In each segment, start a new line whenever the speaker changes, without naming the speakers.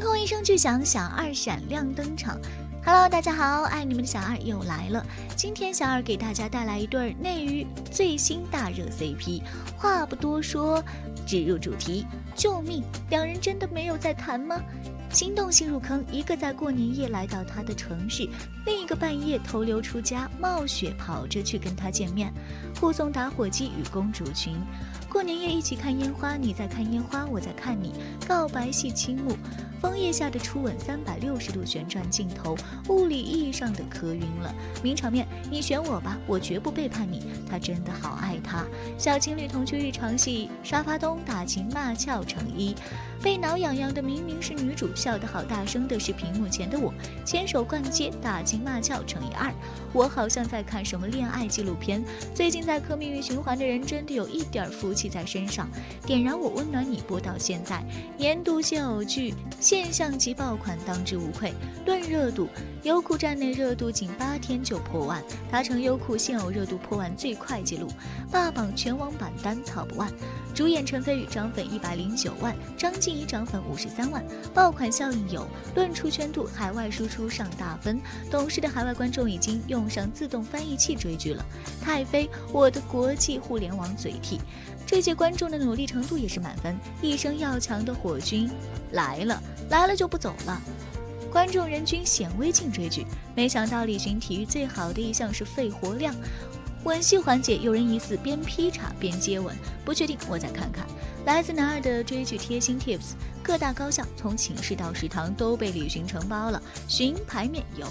空一声巨响，小二闪亮登场。Hello，大家好，爱你们的小二又来了。今天小二给大家带来一对内娱最新大热 CP。话不多说，直入主题。救命！两人真的没有在谈吗？心动性入坑，一个在过年夜来到他的城市，另一个半夜偷溜出家，冒雪跑着去跟他见面，护送打火机与公主裙。过年夜一起看烟花，你在看烟花，我在看你。告白戏倾慕，枫叶下的初吻，三百六十度旋转镜头，物理意义上的磕晕了。名场面，你选我吧，我绝不背叛你。他真的好爱她。小情侣同居日常戏，沙发东打情骂俏成一。被挠痒痒的明明是女主，笑得好大声的是屏幕前的我。牵手逛街，打情骂俏乘以二。我好像在看什么恋爱纪录片。最近在磕命运循环的人真的有一点福气在身上。点燃我温暖你，播到现在，年度现偶剧现象级爆款当之无愧。论热度，优酷站内热度仅八天就破万，达成优酷现有热度破万最快纪录，霸榜全网榜单 top one。主演陈飞宇涨粉一百零九万，张婧仪涨粉五十三万，爆款效应有。论出圈度，海外输出上大分，懂事的海外观众已经用上自动翻译器追剧了。太妃，我的国际互联网嘴替，这届观众的努力程度也是满分。一生要强的火军来了，来了就不走了。观众人均显微镜追剧，没想到李寻体育最好的一项是肺活量。吻戏环节，有人疑似边劈叉边接吻，不确定，我再看看。来自男二的追剧贴心 Tips，各大高校从寝室到食堂都被李寻承包了。寻牌面有，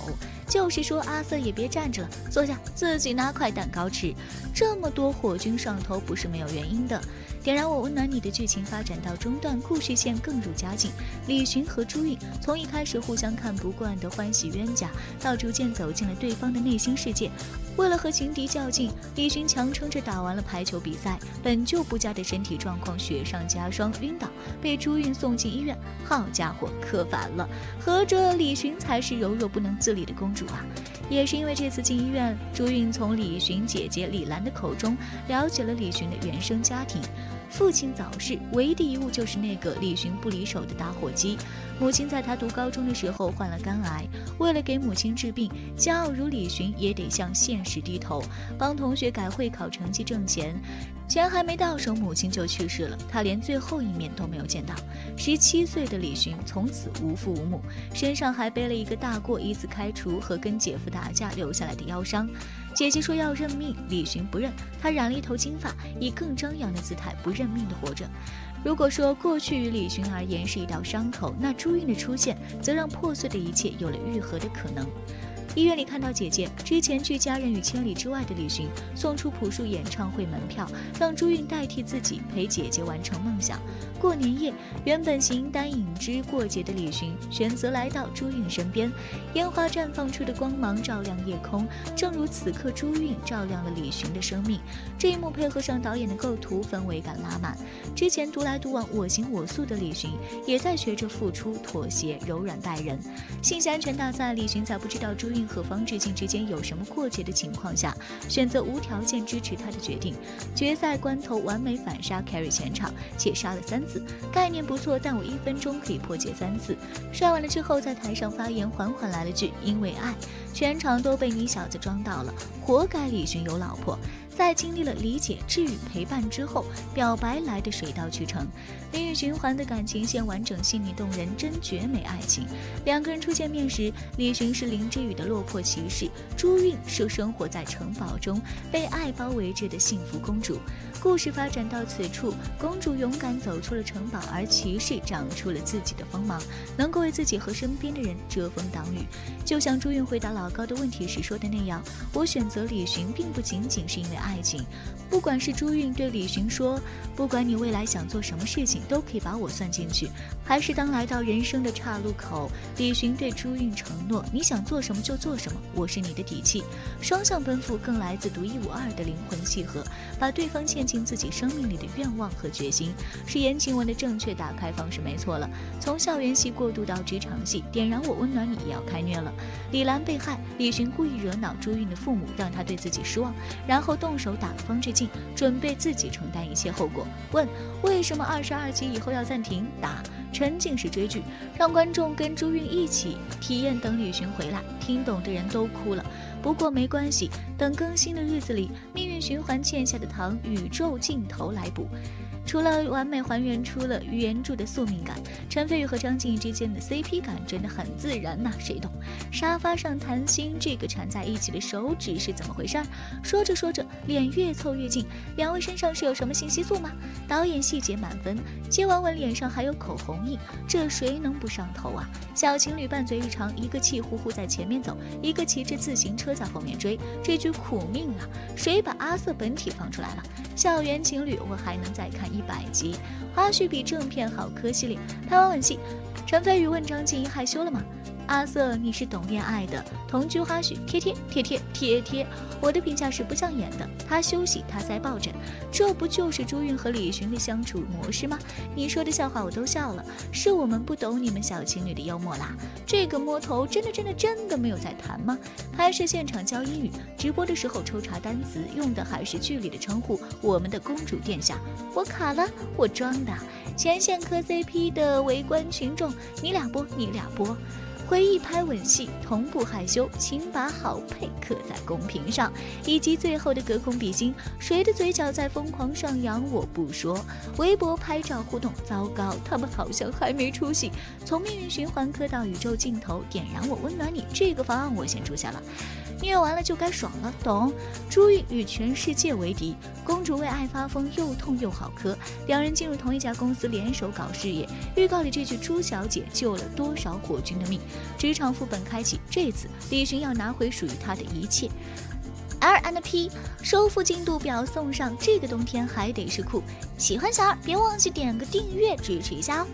就是说阿瑟也别站着了，坐下自己拿块蛋糕吃。这么多火军上头不是没有原因的。点燃我温暖你的剧情发展到中段，故事线更入佳境。李寻和朱韵从一开始互相看不惯的欢喜冤家，到逐渐走进了对方的内心世界。为了和情敌较劲，李寻强撑着打完了排球比赛，本就不佳的身体状况雪上加霜，晕倒，被朱韵送进医院。好家伙，可烦了！合着李寻才是柔弱不能自理的公主啊！也是因为这次进医院，朱韵从李寻姐姐李兰的口中了解了李寻的原生家庭。父亲早逝，唯一的遗物就是那个李寻不离手的打火机。母亲在他读高中的时候患了肝癌，为了给母亲治病，骄傲如李寻也得向现实低头，帮同学改会考成绩挣钱。钱还没到手，母亲就去世了，他连最后一面都没有见到。十七岁的李寻从此无父无母，身上还背了一个大过一次开除和跟姐夫打架留下来的腰伤。姐姐说要认命，李寻不认，他染了一头金发，以更张扬的姿态不认命的活着。如果说过去于李寻而言是一道伤口，那朱韵的出现则让破碎的一切有了愈合的可能。医院里看到姐姐之前拒家人与千里之外的李寻送出朴树演唱会门票，让朱韵代替自己陪姐姐完成梦想。过年夜，原本形单影只过节的李寻选择来到朱韵身边，烟花绽放出的光芒照亮夜空，正如此刻朱韵照亮了李寻的生命。这一幕配合上导演的构图，氛围感拉满。之前独来独往、我行我素的李寻，也在学着付出、妥协、柔软待人。信息安全大赛，李寻才不知道朱韵。和方志静之间有什么过节的情况下，选择无条件支持他的决定。决赛关头完美反杀 carry 全场，且杀了三次，概念不错，但我一分钟可以破解三次。帅完了之后，在台上发言，缓缓来了句：“因为爱。”全场都被你小子装到了，活该李寻有老婆。在经历了理解、治愈、陪伴之后，表白来的水到渠成，林雨循环的感情线完整、细腻动人，真绝美爱情。两个人初见面时，李寻是林之羽的落魄骑士，朱韵是生活在城堡中被爱包围着的幸福公主。故事发展到此处，公主勇敢走出了城堡，而骑士长出了自己的锋芒，能够为自己和身边的人遮风挡雨。就像朱韵回答老高的问题时说的那样：“我选择李寻，并不仅仅是因为爱。”爱情，不管是朱韵对李寻说，不管你未来想做什么事情，都可以把我算进去；还是当来到人生的岔路口，李寻对朱韵承诺，你想做什么就做什么，我是你的底气。双向奔赴更来自独一无二的灵魂契合，把对方嵌进自己生命里的愿望和决心，是言情文的正确打开方式，没错了。从校园戏过渡到职场戏，点燃我温暖你也要开虐了。李兰被害，李寻故意惹恼朱韵的父母，让他对自己失望，然后动。动手打方志静，准备自己承担一切后果。问为什么二十二集以后要暂停？答沉浸式追剧，让观众跟朱韵一起体验等李寻回来。听懂的人都哭了。不过没关系，等更新的日子里，命运循环欠下的糖，宇宙尽头来补。除了完美还原出了原著的宿命感，陈飞宇和张婧仪之间的 CP 感真的很自然呐，谁懂？沙发上谈心，这个缠在一起的手指是怎么回事？说着说着，脸越凑越近，两位身上是有什么信息素吗？导演细节满分，接完吻脸上还有口红印，这谁能不上头啊？小情侣拌嘴日常，一个气呼呼在前面走，一个骑着自行车在后面追，这句苦命啊，谁把阿瑟本体放出来了？校园情侣，我还能再看一百集，花絮比正片好。磕系列拍完吻戏，陈飞宇问张婧仪害羞了吗？阿瑟，你是懂恋爱的。同居花絮，贴贴贴贴贴贴。我的评价是不像演的。他休息，他塞抱枕，这不就是朱韵和李寻的相处模式吗？你说的笑话我都笑了，是我们不懂你们小情侣的幽默啦。这个摸头真的真的真的没有在谈吗？拍摄现场教英语，直播的时候抽查单词，用的还是剧里的称呼，我们的公主殿下。我卡了，我装的。前线磕 CP 的围观群众，你俩播，你俩播。回忆拍吻戏，同步害羞，请把好配刻在公屏上，以及最后的隔空比心，谁的嘴角在疯狂上扬，我不说。微博拍照互动，糟糕，他们好像还没出息。从命运循环磕到宇宙尽头，点燃我，温暖你，这个方案我先出下了。虐完了就该爽了，懂？朱玉与全世界为敌，公主为爱发疯，又痛又好磕。两人进入同一家公司，联手搞事业。预告里这句“朱小姐救了多少火军的命”，职场副本开启，这次李寻要拿回属于他的一切。L and P 收复进度表送上，这个冬天还得是酷。喜欢小二别忘记点个订阅支持一下哦。